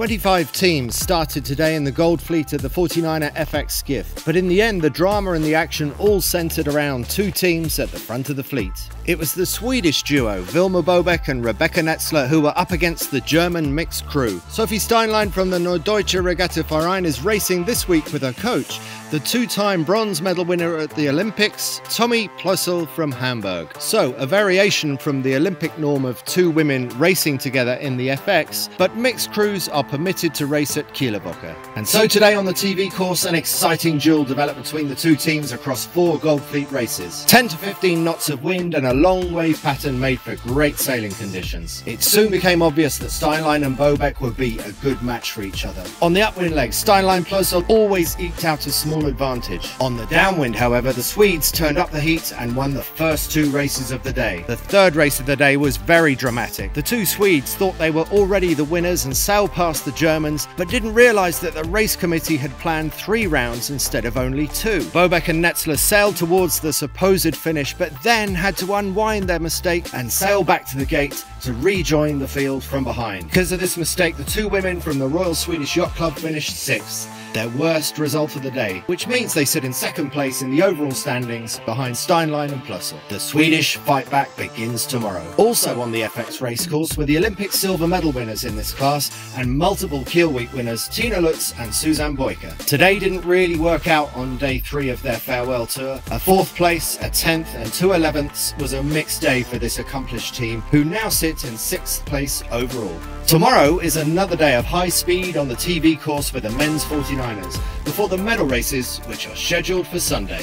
25 teams started today in the Gold Fleet at the 49er FX Skiff, but in the end, the drama and the action all centered around two teams at the front of the fleet. It was the Swedish duo, Vilma Bobeck and Rebecca Netzler, who were up against the German mixed crew. Sophie Steinlein from the Norddeutsche Regatta Verein is racing this week with her coach, the two-time bronze medal winner at the Olympics, Tommy Plössl from Hamburg. So, a variation from the Olympic norm of two women racing together in the FX, but mixed crews are permitted to race at Kieler Woche. And so today on the TV course, an exciting duel developed between the two teams across four Gold Fleet races. 10 to 15 knots of wind and a long wave pattern made for great sailing conditions. It soon became obvious that Steinlein and Bobeck would be a good match for each other. On the upwind leg, Steinlein Plössl always eked out a small advantage. On the downwind, however, the Swedes turned up the heat and won the first two races of the day. The third race of the day was very dramatic. The two Swedes thought they were already the winners and sailed past the Germans, but didn't realise that the race committee had planned three rounds instead of only two. Bobeck and Netzler sailed towards the supposed finish, but then had to unwind their mistake and sail back to the gate to rejoin the field from behind. Because of this mistake, the two women from the Royal Swedish Yacht Club finished sixth their worst result of the day, which means they sit in second place in the overall standings behind Steinlein and Plössl. The Swedish fight back begins tomorrow. Also on the FX racecourse were the Olympic silver medal winners in this class and multiple Kiel Week winners Tina Lutz and Susann Beucke. Today didn't really work out on day three of their farewell tour. A fourth place, a tenth, and two elevenths was a mixed day for this accomplished team, who now sit in sixth place overall. Tomorrow is another day of high speed on the TV course for the men's 49ers, before the medal races, which are scheduled for Sunday.